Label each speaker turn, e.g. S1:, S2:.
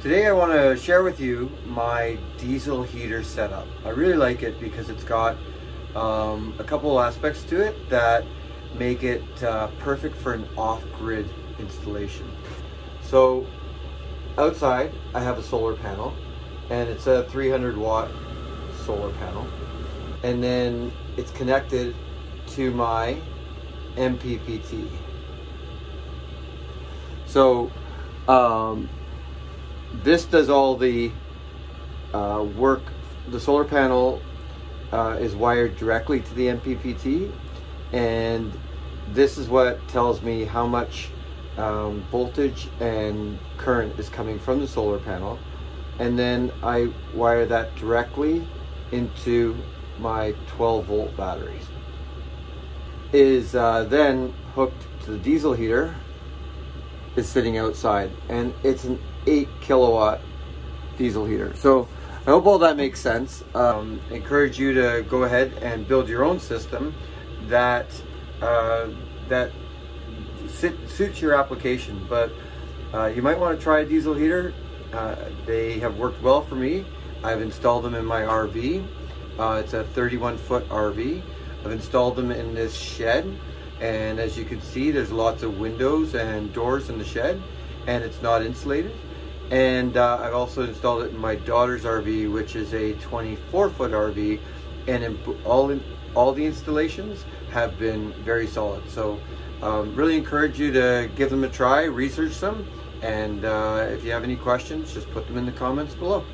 S1: Today I want to share with you my diesel heater setup. I really like it because it's got um, a couple aspects to it that make it uh, perfect for an off-grid installation. So outside I have a solar panel and it's a 300 watt solar panel and then it's connected to my MPPT. So um, this does all the uh, work. The solar panel uh, is wired directly to the MPPT and this is what tells me how much um, voltage and current is coming from the solar panel and then I wire that directly into my 12 volt batteries. Is uh, then hooked to the diesel heater is sitting outside and it's an 8 kilowatt diesel heater. So I hope all that makes sense. Um, encourage you to go ahead and build your own system that uh, that sit, suits your application. But uh, you might want to try a diesel heater. Uh, they have worked well for me. I've installed them in my RV. Uh, it's a 31 foot RV. I've installed them in this shed and as you can see there's lots of windows and doors in the shed and it's not insulated. And uh, I've also installed it in my daughter's RV which is a 24 foot RV and in, all in, all the installations have been very solid. So um, really encourage you to give them a try research them and uh, if you have any questions just put them in the comments below